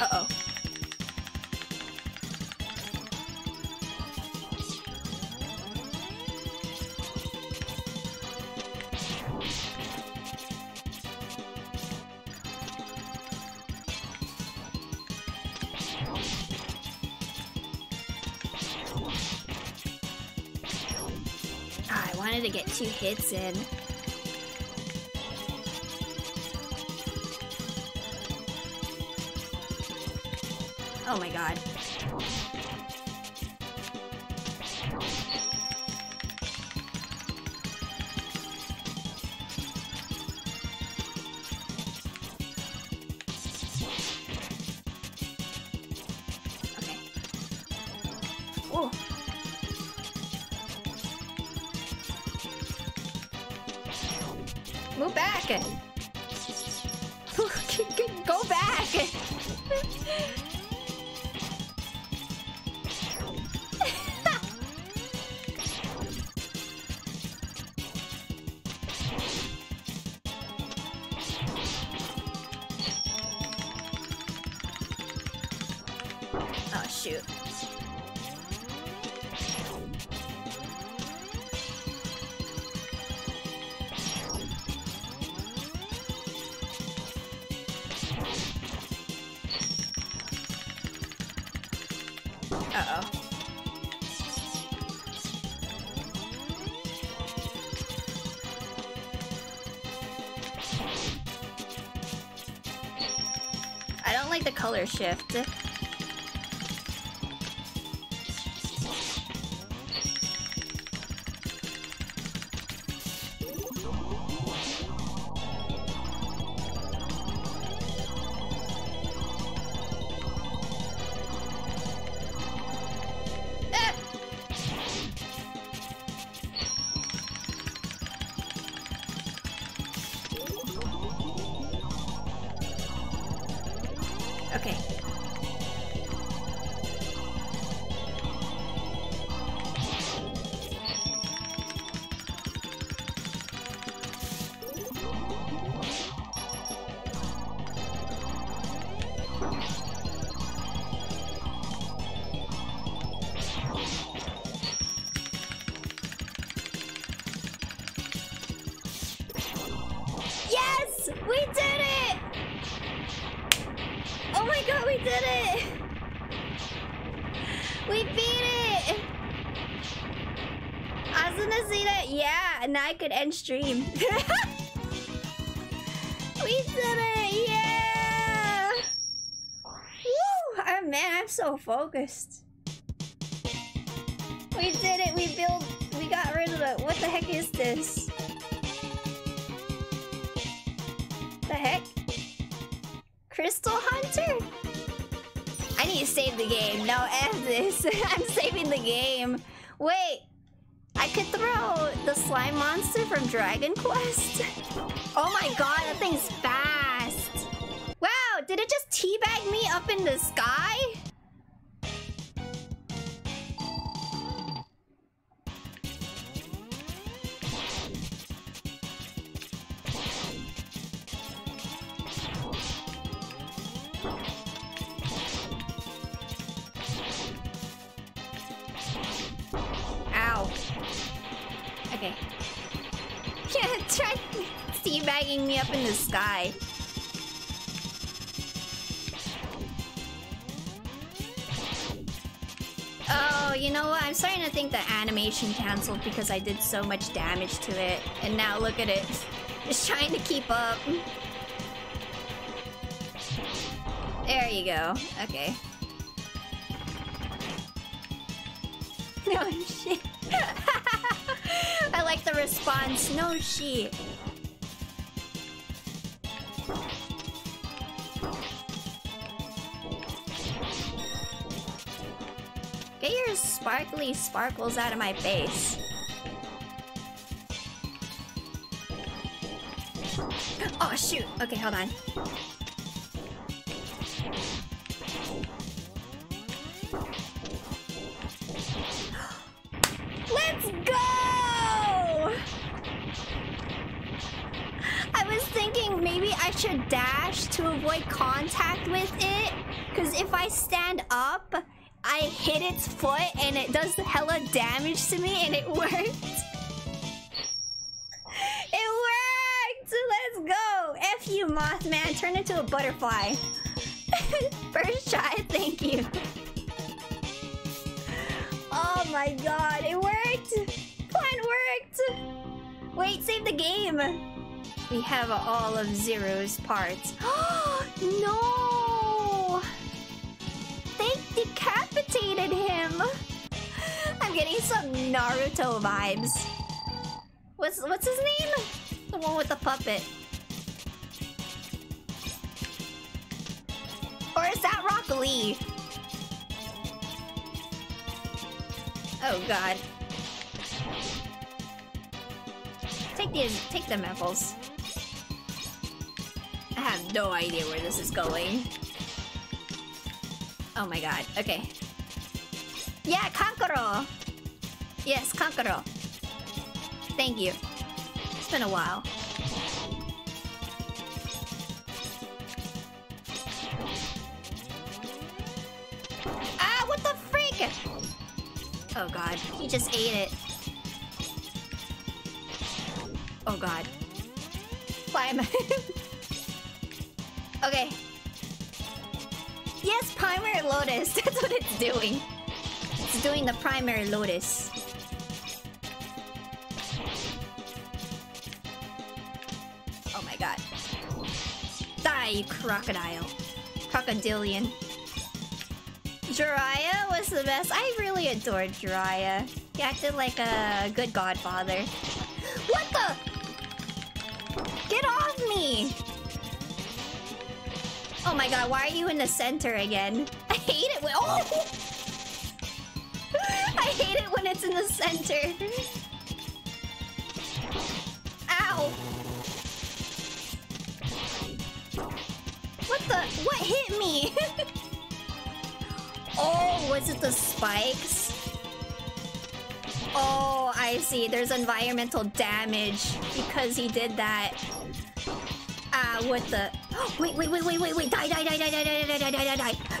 Uh-oh. I wanted to get two hits in. Oh my god. Uh-oh. I don't like the color shift. Yeah, and I could end stream. we did it, yeah! Woo! Oh man, I'm so focused. We did it, we built, we got rid of the, what the heck is this? The heck? Crystal Hunter? I need to save the game. No, end this. I'm saving the game. Wait. Could throw the slime monster from Dragon Quest. Oh my god, that thing's fast. Wow, did it just teabag me up in the sky? Up in the sky. Oh, you know what? I'm starting to think the animation canceled because I did so much damage to it. And now look at it. It's trying to keep up. There you go. Okay. No shit. I like the response. No shit. Sparkly sparkles out of my face. Oh shoot. Okay, hold on. Let's go! I was thinking maybe I should dash to avoid contact with it. Because if I stand it does hella damage to me and it worked. it worked! Let's go! F you, Mothman. Turn into a butterfly. First try, thank you. Oh my god, it worked! Plan worked! Wait, save the game! We have all of Zero's parts. no! They decapitated him! Getting some Naruto vibes. What's what's his name? The one with the puppet. Or is that Rock Lee? Oh god. Take these take the apples. I have no idea where this is going. Oh my god, okay. Yeah, Kankuro! Yes, Kankuro. Thank you. It's been a while. Ah, what the freak? Oh god, he just ate it. Oh god. Climb. okay. Yes, primary lotus. That's what it's doing. It's doing the primary lotus. Crocodile. Crocodilian. Jiraiya was the best. I really adored Jiraiya. He acted like a good godfather. What the? Get off me! Oh my god, why are you in the center again? I hate it when- Oh! I hate it when it's in the center. The? What hit me? oh, was it the spikes? Oh, I see. There's environmental damage because he did that. Ah, uh, what the? Wait, wait, wait, wait, wait, wait! Die, die, die, die, die, die, die, die, die, die, die!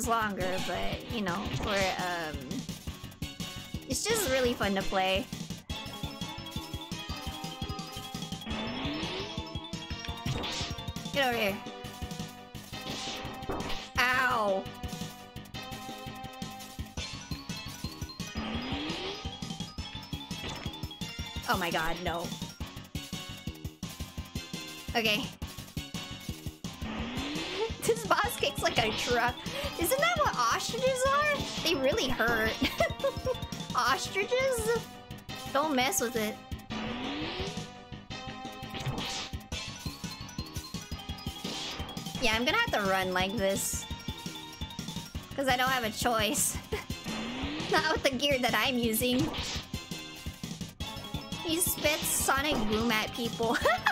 Was longer, but, you know, for, um... It's just really fun to play. Get over here. Ow. Oh my god, no. Okay. This boss kicks like a truck. Isn't that what ostriches are? They really hurt. ostriches? Don't mess with it. Yeah, I'm gonna have to run like this. Because I don't have a choice. Not with the gear that I'm using. He spits Sonic Boom at people.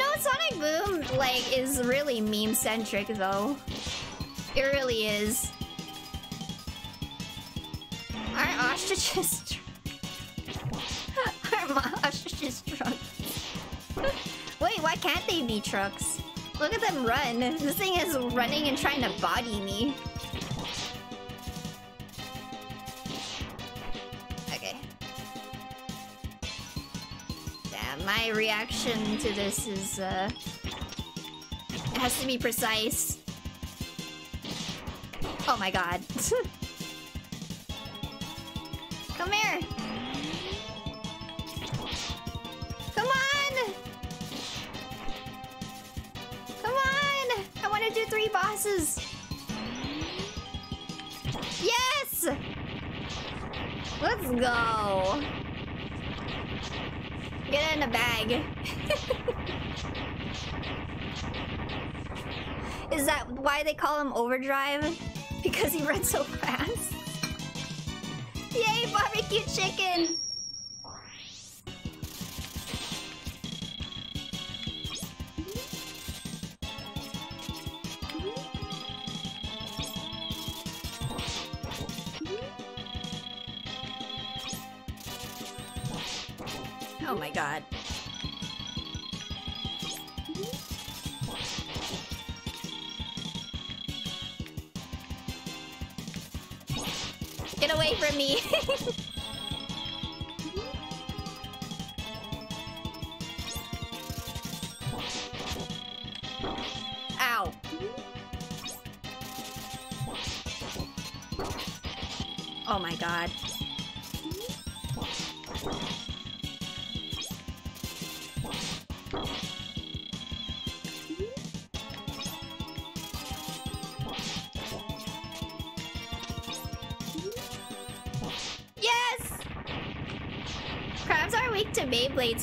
know, Sonic Boom, like, is really meme-centric, though. It really is. Aren't ostriches... Aren't ostriches drunk? Wait, why can't they be trucks? Look at them run. This thing is running and trying to body me. my reaction to this is, uh... It has to be precise. Oh my god. Come here! Come on! Come on! I want to do three bosses! Yes! Let's go! Get it in a bag. Is that why they call him Overdrive? Because he runs so fast? Yay, barbecue chicken!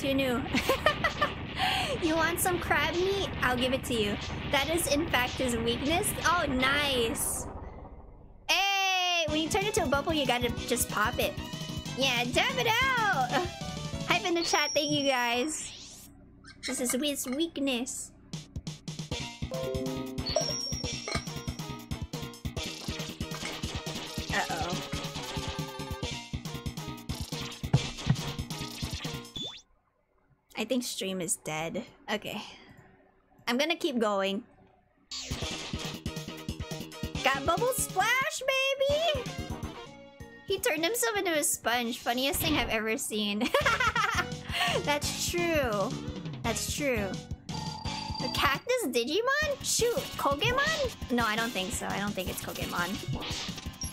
Who knew? you want some crab meat? I'll give it to you. That is in fact his weakness? Oh, nice! Hey! When you turn into a bubble, you gotta just pop it. Yeah, dab it out! Hype in the chat, thank you guys. This is his weakness. Think stream is dead. Okay. I'm gonna keep going. Got bubble splash, baby! He turned himself into a sponge. Funniest thing I've ever seen. That's true. That's true. The cactus Digimon? Shoot, Togemon? No, I don't think so. I don't think it's Togemon.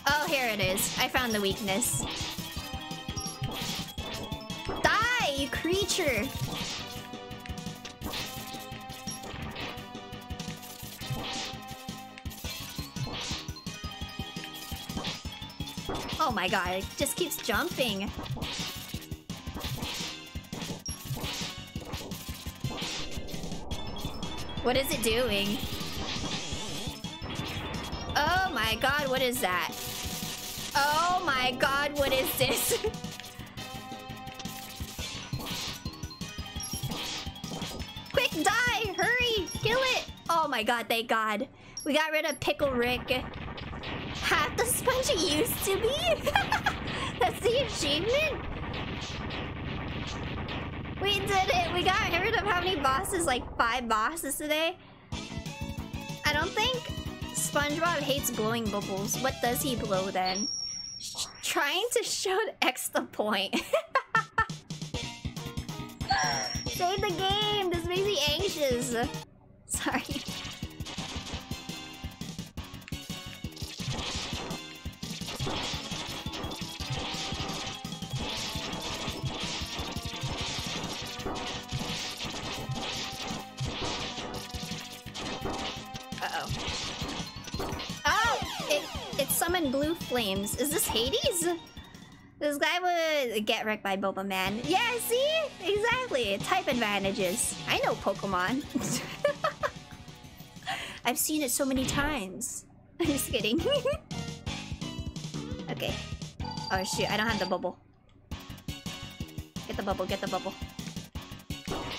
Oh, here it is. I found the weakness. Die, you creature! Oh my god, it just keeps jumping. What is it doing? Oh my god, what is that? Oh my god, what is this? Quick, die! Hurry! Kill it! Oh my god, thank god. We got rid of Pickle Rick. The used to be? That's the achievement? We did it! We got rid of how many bosses? Like five bosses today? I don't think SpongeBob hates blowing bubbles. What does he blow then? Sh trying to show X the point. Save the game! This makes me anxious. Sorry. Flames. Is this Hades? This guy would get wrecked by Boba Man. Yeah, see? Exactly. Type advantages. I know Pokemon. I've seen it so many times. I'm just kidding. okay. Oh shoot, I don't have the bubble. Get the bubble, get the bubble.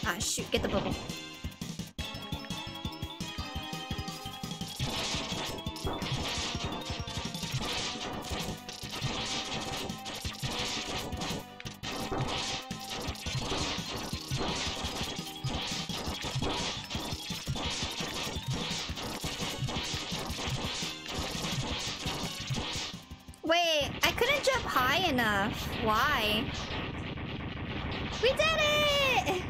Ah shoot, get the bubble. Wait, I couldn't jump high enough. Why? We did it!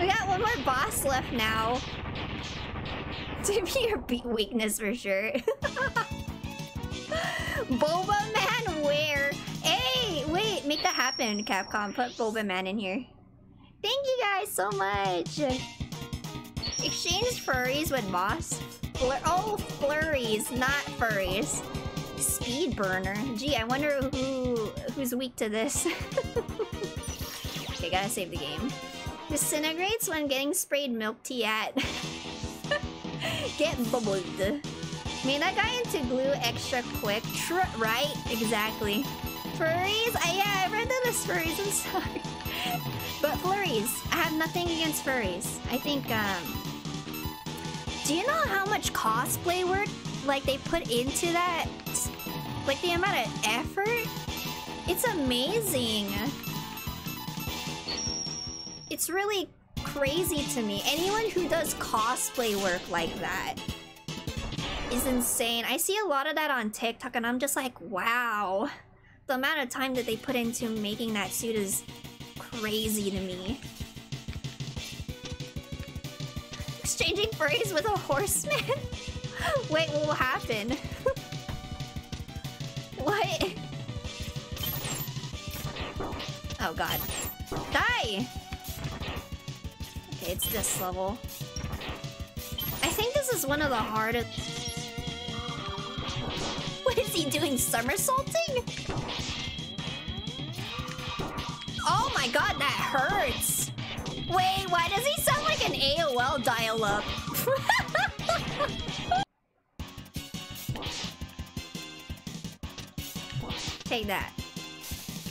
We got one more boss left now. To be your beat weakness for sure. Boba Man where? Hey, wait, make that happen, Capcom. Put Boba Man in here. Thank you guys so much. Exchange furries with boss. Oh, flurries, not furries. Speed burner. Gee, I wonder who who's weak to this. okay, gotta save the game. Disintegrates when getting sprayed milk tea at. Get bubbled. Made that guy into glue extra quick. Tr right? Exactly. Furries? Uh, yeah, I read that as furries, I'm sorry. but flurries. I have nothing against furries. I think, um... Do you know how much cosplay work, like, they put into that? Like, the amount of effort? It's amazing. It's really crazy to me. Anyone who does cosplay work like that is insane. I see a lot of that on TikTok and I'm just like, wow. The amount of time that they put into making that suit is crazy to me. Exchanging furries with a horseman? Wait, what will happen? what? Oh god. Die! Okay, it's this level. I think this is one of the hardest... What is he doing? Somersaulting? Oh my god, that hurts! Wait, why does he sound like an AOL dial-up? Take that.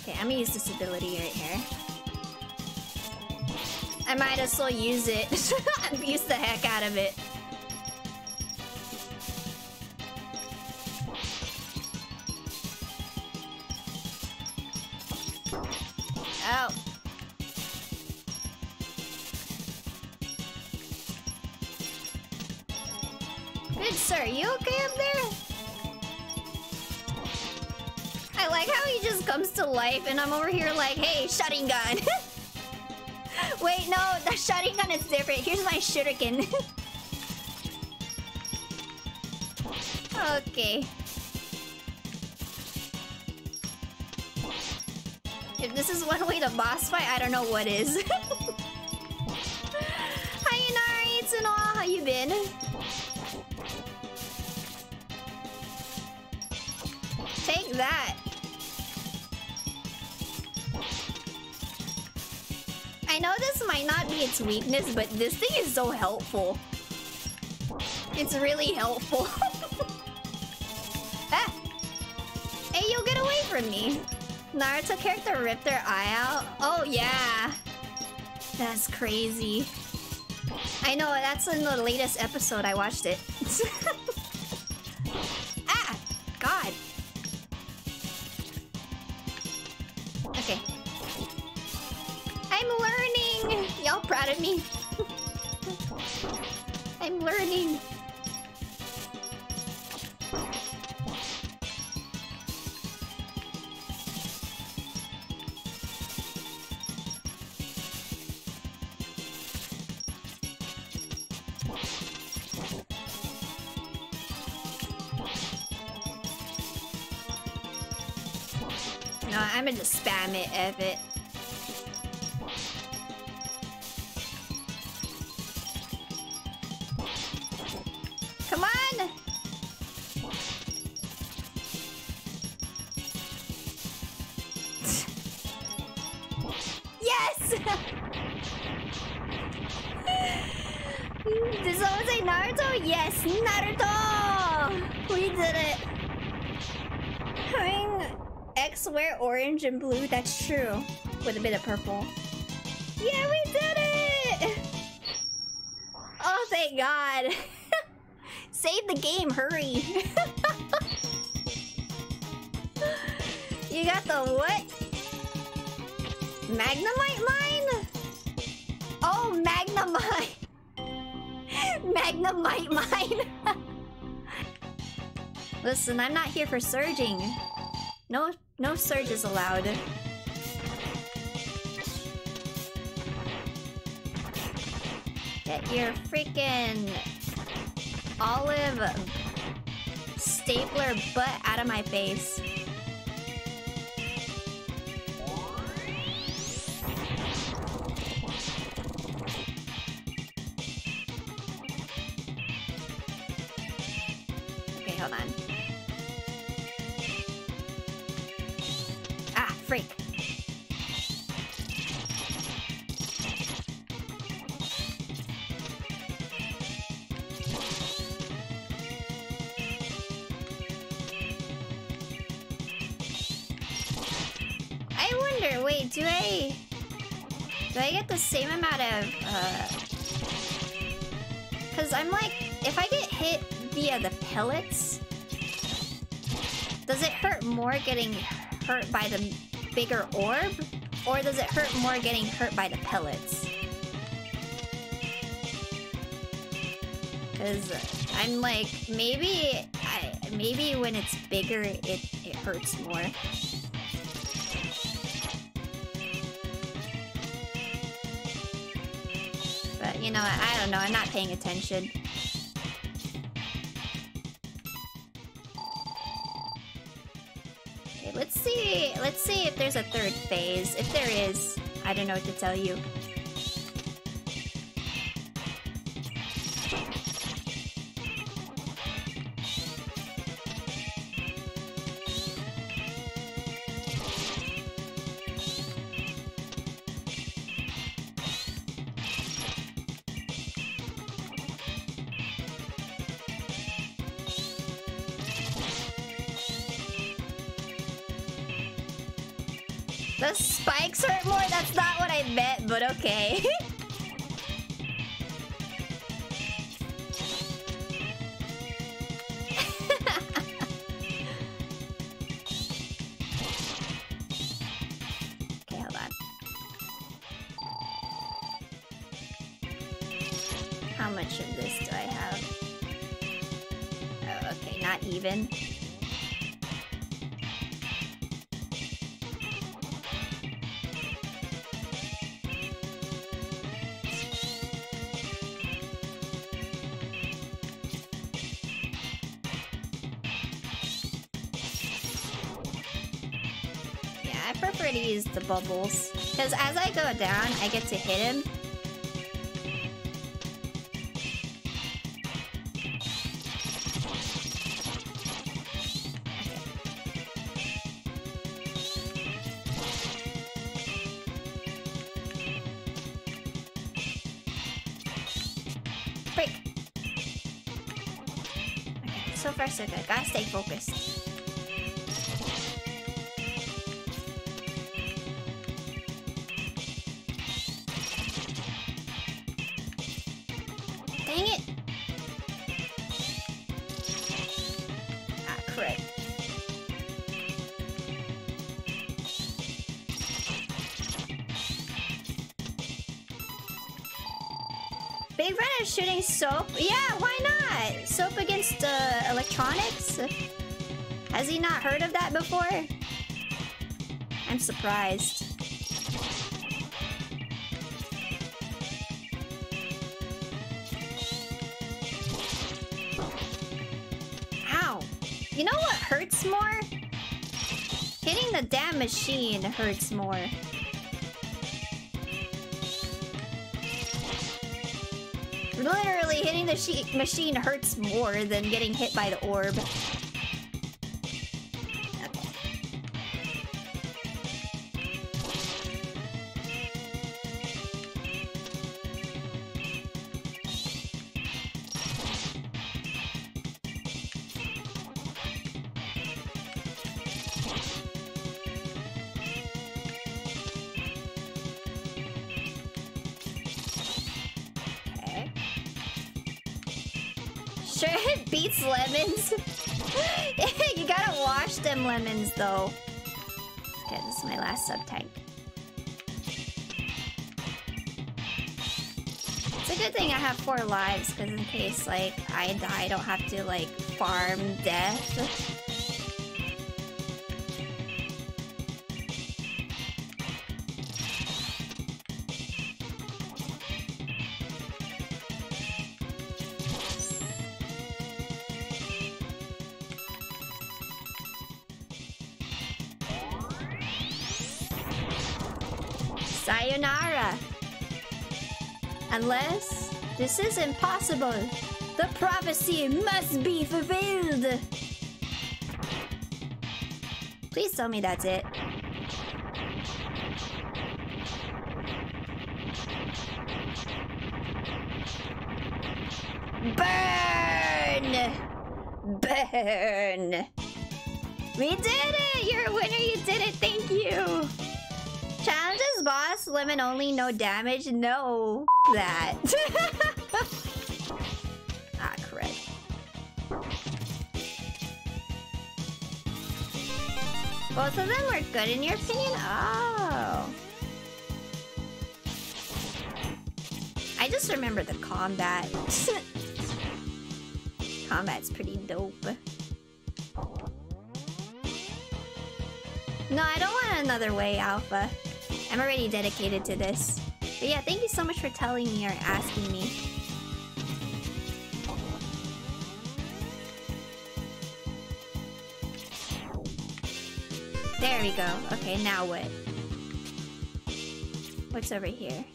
Okay, I'm gonna use this ability right here. I might as well use it. Abuse the heck out of it. Life and I'm over here like, hey, shutting gun. Wait, no, the shutting gun is different. Here's my shuriken. okay. If this is one way to boss fight, I don't know what is. Hi, Inari, it's Noah. How you been? Take that. Might not be its weakness, but this thing is so helpful. It's really helpful. ah! Hey, you get away from me. Naruto character ripped their eye out? Oh, yeah. That's crazy. I know, that's in the latest episode. I watched it. spam it, Come on! yes! Did someone say Naruto? Yes, Naruto! We did it! Having Wear orange and blue, that's true. With a bit of purple. Yeah, we did it! Oh, thank God. Save the game, hurry. you got the what? Magnemite mine? Oh, Magnemite. Magnemite mine. Listen, I'm not here for surging. No, no surge is allowed. Get your freaking olive stapler butt out of my face. Wait, do I... Do I get the same amount of, uh... Because I'm like, if I get hit via the pellets, does it hurt more getting hurt by the bigger orb? Or does it hurt more getting hurt by the pellets? Because I'm like, maybe, I, maybe when it's bigger, it, it hurts more. You know, I don't know. I'm not paying attention. Okay, let's see. Let's see if there's a third phase. If there is, I don't know what to tell you. How much of this do I have? Oh, okay, not even. Yeah, I prefer to use the bubbles. Because as I go down, I get to hit him. Far. Gotta stay focused. Electronics? Has he not heard of that before? I'm surprised. Ow. You know what hurts more? Hitting the damn machine hurts more. Literally, hitting the machine hurts more than getting hit by the orb. Lives, because in case like I die, I don't have to like farm death. Sayonara. Unless this is impossible. The prophecy must be fulfilled! Please tell me that's it. Burn! Burn! We did it! You're a winner, you did it, thank you! Challenges boss, lemon only, no damage? No, that. Both of them were good in your opinion? Oh. I just remember the combat. Combat's pretty dope. No, I don't want another way, Alpha. I'm already dedicated to this. But yeah, thank you so much for telling me or asking me. There we go. Okay, now what? What's over here?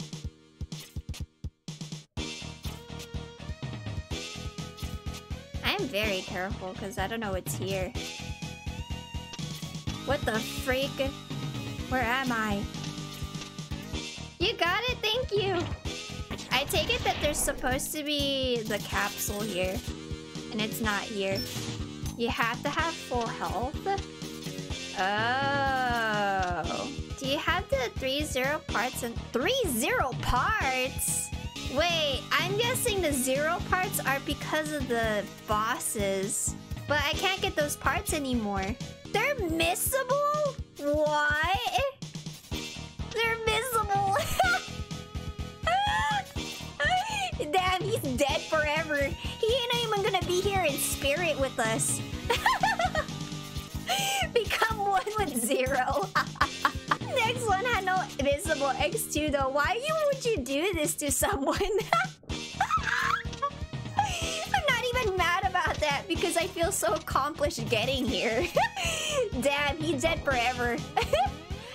I am very careful because I don't know what's here. What the freak? Where am I? You got it, thank you! I take it that there's supposed to be the capsule here. And it's not here. You have to have full health? Oh. Do you have the three zero parts and three zero parts? Wait, I'm guessing the zero parts are because of the bosses. But I can't get those parts anymore. They're missable? What? They're missable. Damn, he's dead forever. He ain't even gonna be here in spirit with us. Zero. Next one had no visible X2 though. Why you would you do this to someone? I'm not even mad about that because I feel so accomplished getting here. Damn, he's dead forever.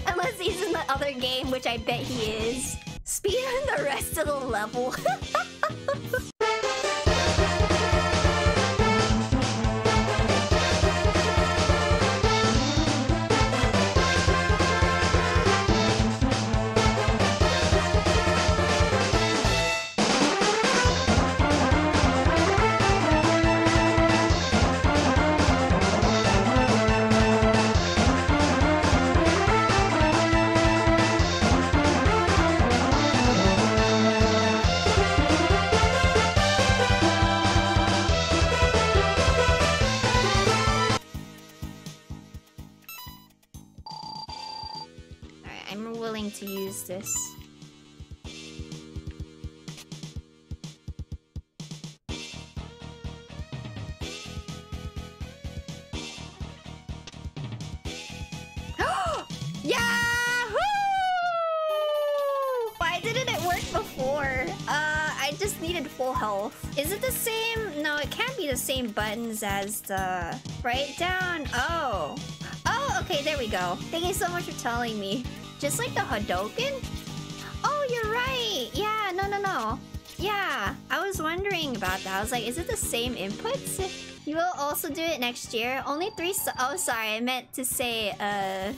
Unless he's in the other game, which I bet he is. Speed on the rest of the level. Buttons as the... Right down. Oh. Oh, okay, there we go. Thank you so much for telling me. Just like the Hadoken? Oh, you're right. Yeah, no, no, no. Yeah, I was wondering about that. I was like, is it the same inputs? You will also do it next year. Only three... So oh, sorry. I meant to say, uh...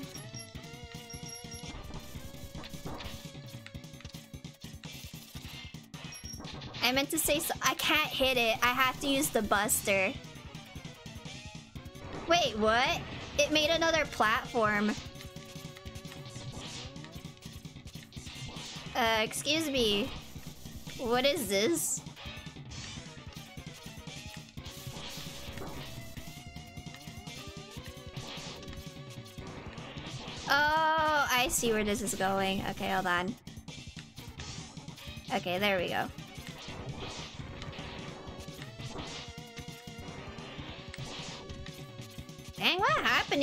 I meant to say so I can't hit it. I have to use the buster. Wait, what? It made another platform. Uh, excuse me. What is this? Oh, I see where this is going. Okay, hold on. Okay, there we go.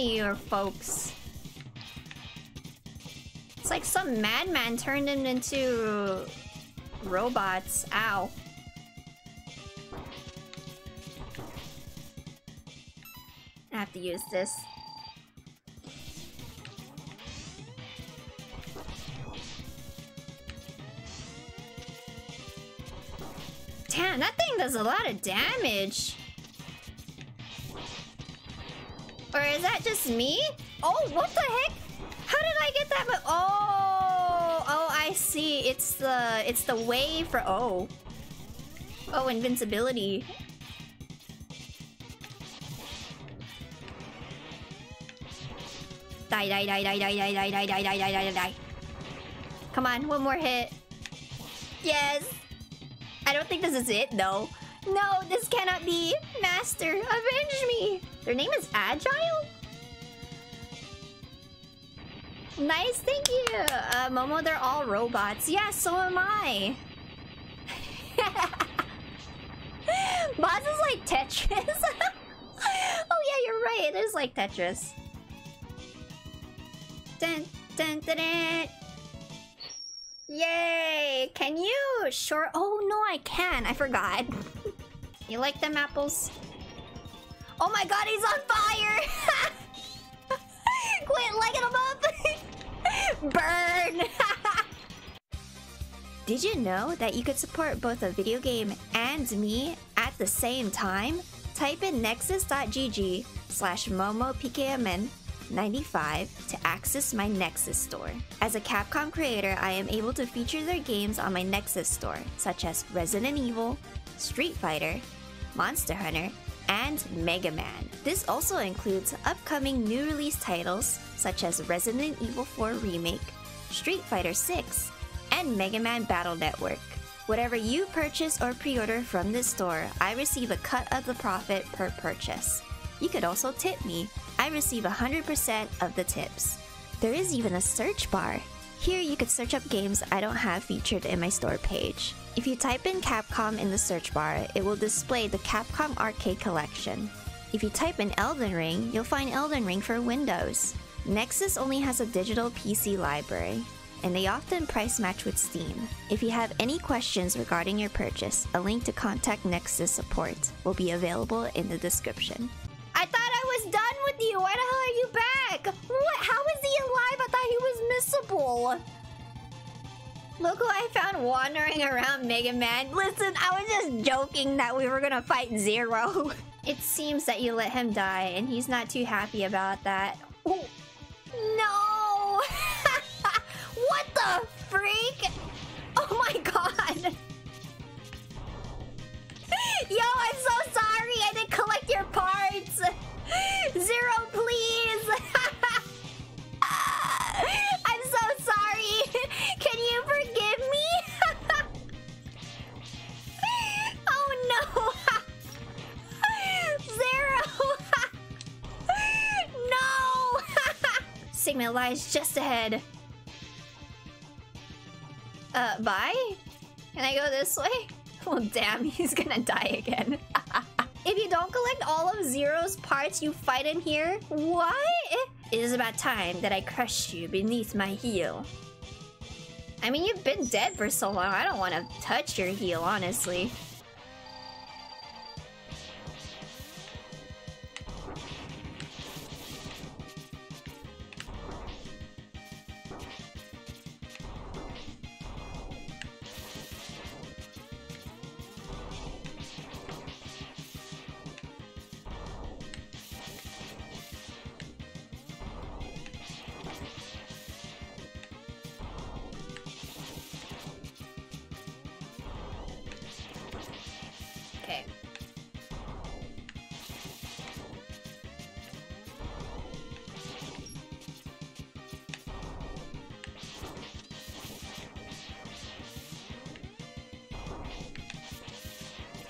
Your folks? It's like some madman turned them into robots. Ow. I have to use this. Damn, that thing does a lot of damage. Is that just me? Oh, what the heck? How did I get that? Oh, oh, I see. It's the it's the way for oh, oh, invincibility. Die, die, die, die, die, die, die, die, die, die, die, die, die. Come on, one more hit. Yes. I don't think this is it, though. No, this cannot be. Master, avenge me. Their name is Agile? Nice, thank you. Uh, Momo, they're all robots. Yeah, so am I. Boss is like Tetris. oh yeah, you're right. It is like Tetris. Dun, dun, dun, dun. Yay! Can you short? Oh no, I can. I forgot. you like them apples? Oh my god, he's on fire! Quit lighting him up! Burn! Did you know that you could support both a video game and me at the same time? Type in nexus.gg slash momopkmn 95 to access my Nexus store. As a Capcom creator, I am able to feature their games on my Nexus store, such as Resident Evil, Street Fighter, Monster Hunter, and Mega Man. This also includes upcoming new release titles such as Resident Evil 4 Remake, Street Fighter 6, and Mega Man Battle Network. Whatever you purchase or pre-order from this store, I receive a cut of the profit per purchase. You could also tip me. I receive 100% of the tips. There is even a search bar. Here you could search up games I don't have featured in my store page. If you type in Capcom in the search bar, it will display the Capcom Arcade Collection. If you type in Elden Ring, you'll find Elden Ring for Windows. Nexus only has a digital PC library, and they often price match with Steam. If you have any questions regarding your purchase, a link to contact Nexus support will be available in the description. I thought I was done with you. Why the hell are you back? What? How is he alive? I thought he was missable. Look who I found wandering around Mega Man. Listen, I was just joking that we were gonna fight Zero. It seems that you let him die, and he's not too happy about that. Oh, no! what the freak? Oh my god! Yo, I'm so sorry I didn't collect your parts! Zero, please! Sigma lies just ahead. Uh, bye? Can I go this way? Well, damn, he's gonna die again. if you don't collect all of Zero's parts, you fight in here? What? It is about time that I crushed you beneath my heel. I mean, you've been dead for so long, I don't want to touch your heel, honestly.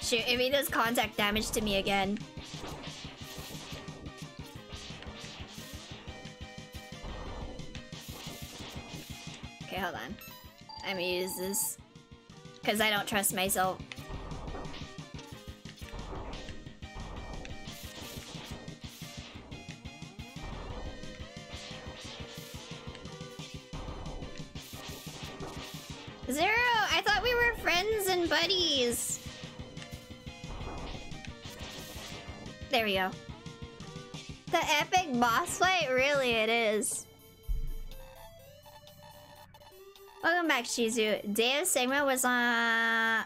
Shoot, if he does contact damage to me again. Okay, hold on. I'm gonna use this. Because I don't trust myself. Go. The epic boss fight? Really, it is. Welcome back, Shizu. Day of Sigma was on...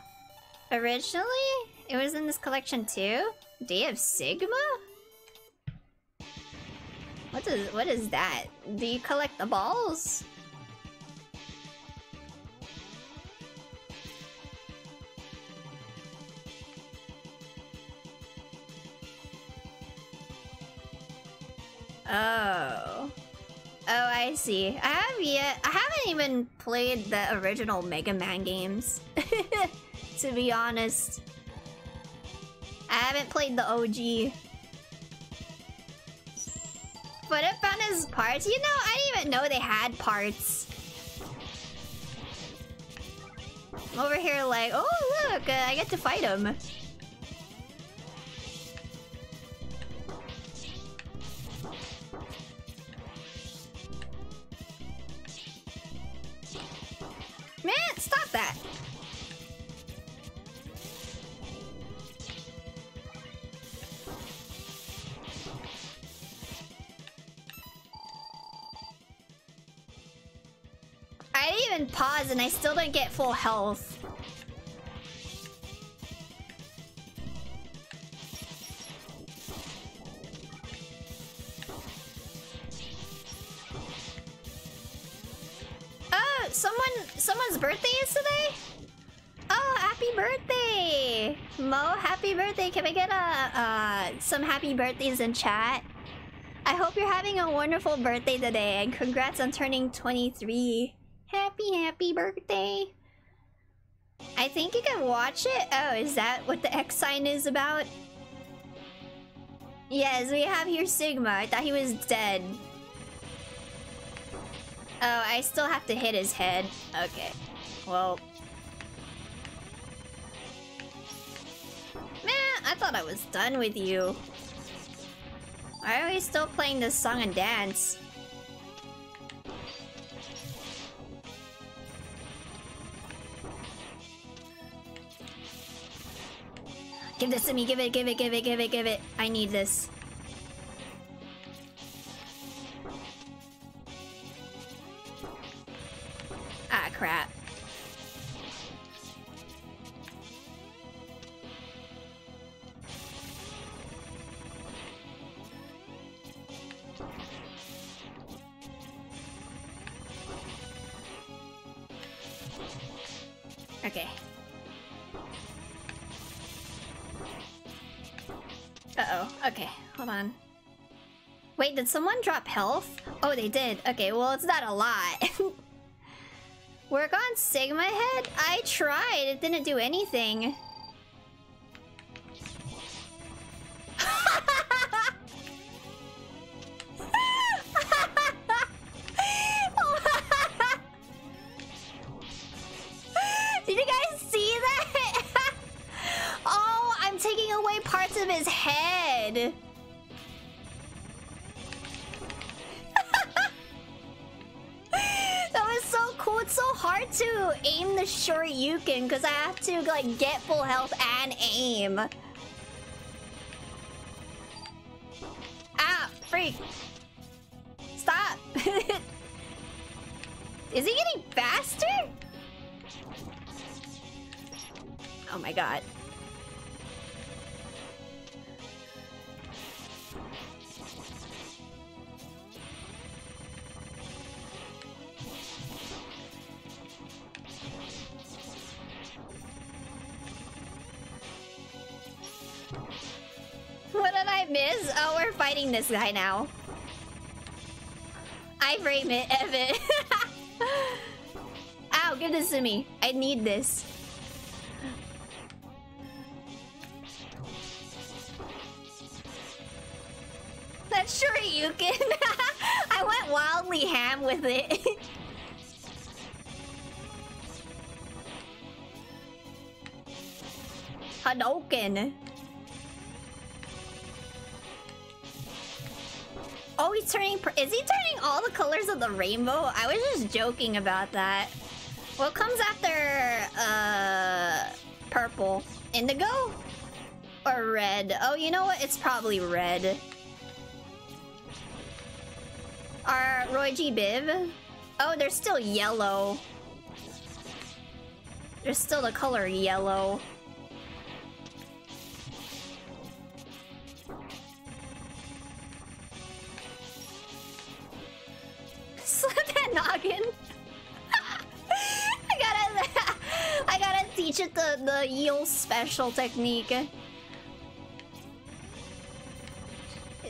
Originally, it was in this collection too? Day of Sigma? What is what is that? Do you collect the balls? Oh. Oh, I see. I have yet. I haven't even played the original Mega Man games. to be honest. I haven't played the OG. But it found his parts. You know, I didn't even know they had parts. I'm over here like, oh look, uh, I get to fight him. I didn't get full health. Oh, someone someone's birthday is today? Oh, happy birthday! Mo, happy birthday. Can we get a uh some happy birthdays in chat? I hope you're having a wonderful birthday today and congrats on turning 23. Happy, happy birthday. I think you can watch it. Oh, is that what the X sign is about? Yes, we have here Sigma. I thought he was dead. Oh, I still have to hit his head. Okay. Well. Man, I thought I was done with you. Why are we still playing this song and dance? Give this to me, give it, give it, give it, give it, give it. I need this. Ah, crap. Did someone drop health? Oh, they did. Okay, well, it's not a lot. Work on Sigma Head? I tried. It didn't do anything. Did you guys see that? oh, I'm taking away parts of his head. It's so hard to aim the Shoryuken because I have to like get full health and aim. Ah, freak. Stop. Is he getting faster? Oh my god. Miss? Oh, we're fighting this guy now. I frame it, Evan. Ow, give this to me. I need this. That's Shoryuken. I went wildly ham with it. Hadouken. Turning... Is he turning all the colors of the rainbow? I was just joking about that. What comes after, uh... Purple? Indigo? Or red? Oh, you know what? It's probably red. Are Roy G. Biv? Oh, they're still yellow. There's still the color yellow. Special technique.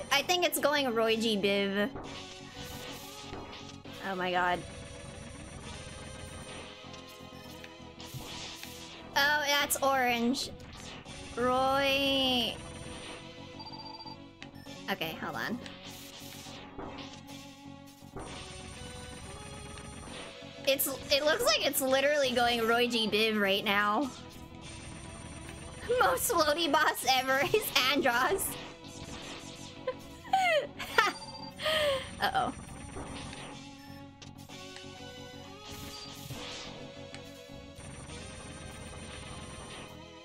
I think it's going Roy G. Biv. Oh my god. Oh, that's orange. Roy... Okay, hold on. It's it looks like it's literally going Roy G Biv right now. Most floaty boss ever is Andros. Uh-oh.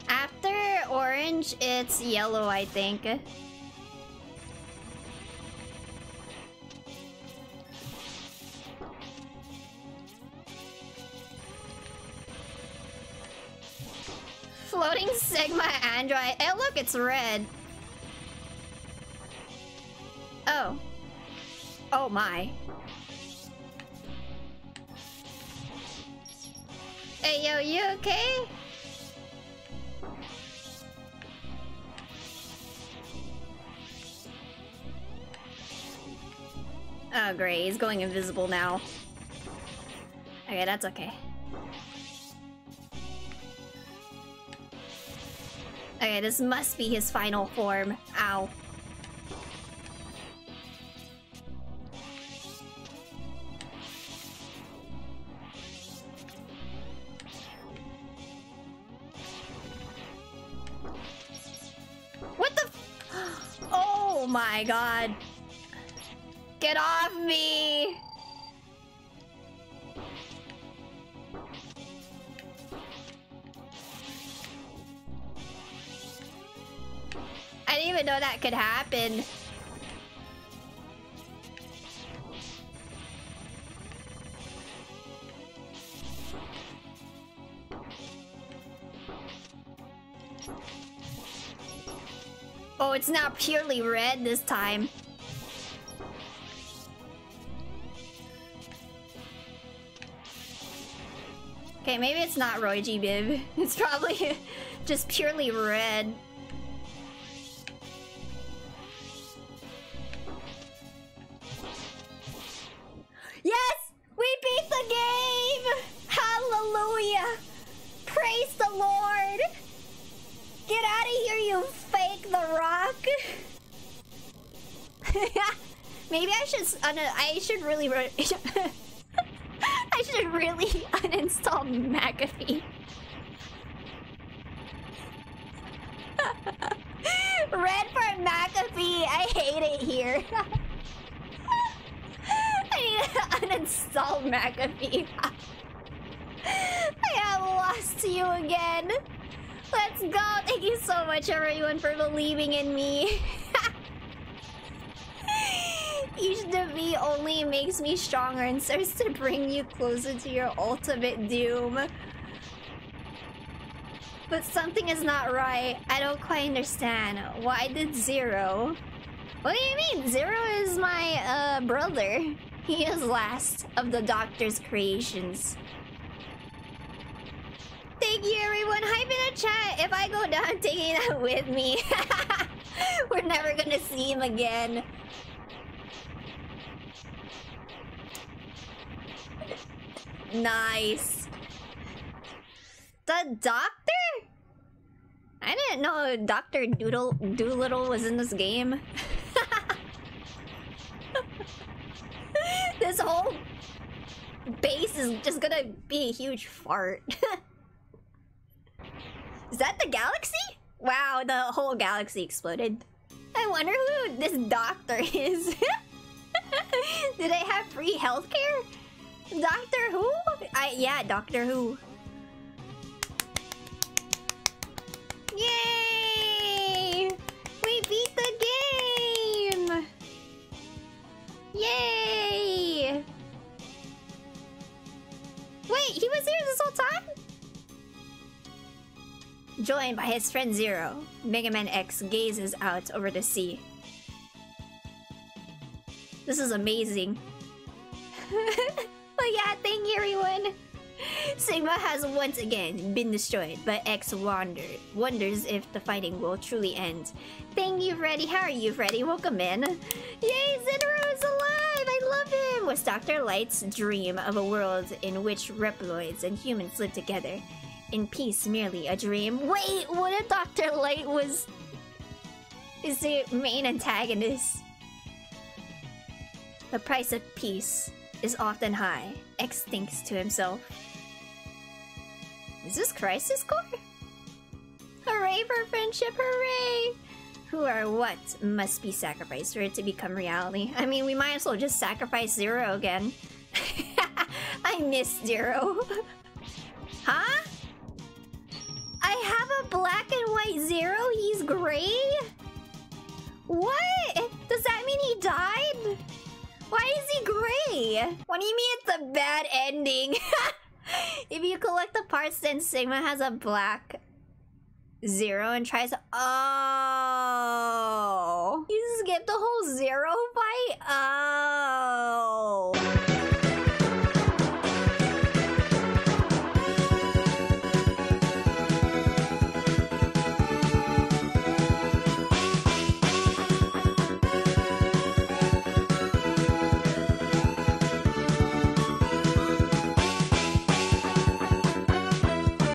After orange, it's yellow, I think. Android. Hey, eh, look, it's red. Oh. Oh my. Hey, yo, you okay? Oh, great. He's going invisible now. Okay, that's okay. Okay, this must be his final form. Ow. What the Oh my god. Get off me! Know that could happen. Oh, it's not purely red this time. Okay, maybe it's not Roy G. Biv. It's probably just purely red. I should really uninstall McAfee. Red for McAfee! I hate it here. I need to uninstall McAfee. I have lost you again. Let's go. Thank you so much, everyone, for believing in me. Each defeat only makes me stronger and starts to bring you closer to your ultimate doom. But something is not right. I don't quite understand. Why did Zero? What do you mean? Zero is my uh, brother. He is last of the Doctor's creations. Thank you, everyone. Hype in the chat. If I go down, taking that with me. We're never gonna see him again. Nice. The doctor? I didn't know Dr. Doodle Doolittle was in this game. this whole base is just gonna be a huge fart. is that the galaxy? Wow, the whole galaxy exploded. I wonder who this doctor is. Do they have free healthcare? Doctor Who? I yeah, Doctor Who. Yay! We beat the game! Yay! Wait, he was here this whole time? Joined by his friend Zero, Mega Man X gazes out over the sea. This is amazing. Yeah, thank you everyone. Sigma has once again been destroyed, but X wandered, wonders if the fighting will truly end. Thank you, Freddy. How are you, Freddy? Welcome in. Yay, Zenro is alive! I love him! Was Dr. Light's dream of a world in which Reploids and humans live together in peace merely a dream? Wait, what if Dr. Light was... is the main antagonist? The price of peace is often high. X thinks to himself. Is this Crisis Core? Hooray for friendship, hooray! Who or what must be sacrificed for it to become reality? I mean, we might as well just sacrifice Zero again. I miss Zero. huh? I have a black and white Zero? He's gray? What? Does that mean he died? Why is he gray? What do you mean it's a bad ending? if you collect the parts, then Sigma has a black zero and tries to... Oh! You skipped the whole zero fight? Oh!